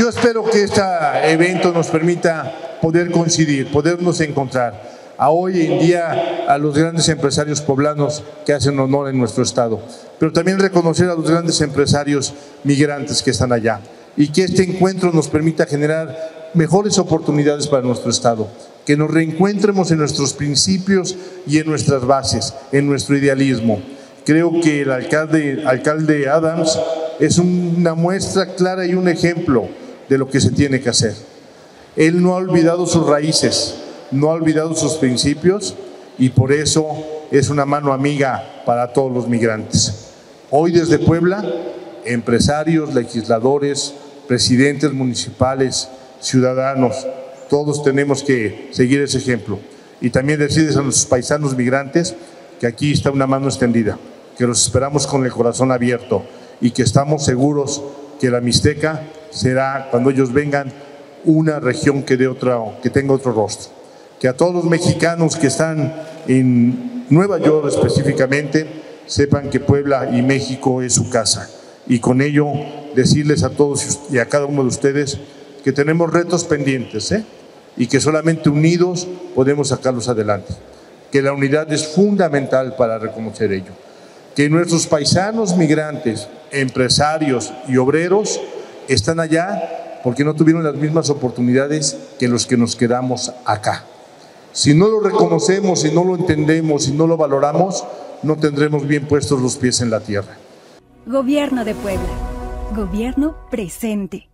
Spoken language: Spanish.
yo espero que este evento nos permita poder coincidir, podernos encontrar a hoy en día a los grandes empresarios poblanos que hacen honor en nuestro estado, pero también reconocer a los grandes empresarios migrantes que están allá y que este encuentro nos permita generar mejores oportunidades para nuestro estado, que nos reencuentremos en nuestros principios y en nuestras bases, en nuestro idealismo. Creo que el alcalde, alcalde Adams es una muestra clara y un ejemplo de lo que se tiene que hacer. Él no ha olvidado sus raíces, no ha olvidado sus principios y por eso es una mano amiga para todos los migrantes. Hoy desde Puebla, empresarios, legisladores, presidentes municipales, ciudadanos, todos tenemos que seguir ese ejemplo. Y también decirles a nuestros paisanos migrantes que aquí está una mano extendida, que los esperamos con el corazón abierto y que estamos seguros que la Mixteca será, cuando ellos vengan, una región que, de otra, que tenga otro rostro que a todos los mexicanos que están en Nueva York específicamente sepan que Puebla y México es su casa. Y con ello decirles a todos y a cada uno de ustedes que tenemos retos pendientes ¿eh? y que solamente unidos podemos sacarlos adelante. Que la unidad es fundamental para reconocer ello. Que nuestros paisanos migrantes, empresarios y obreros están allá porque no tuvieron las mismas oportunidades que los que nos quedamos acá. Si no lo reconocemos, si no lo entendemos, si no lo valoramos, no tendremos bien puestos los pies en la tierra. Gobierno de Puebla. Gobierno presente.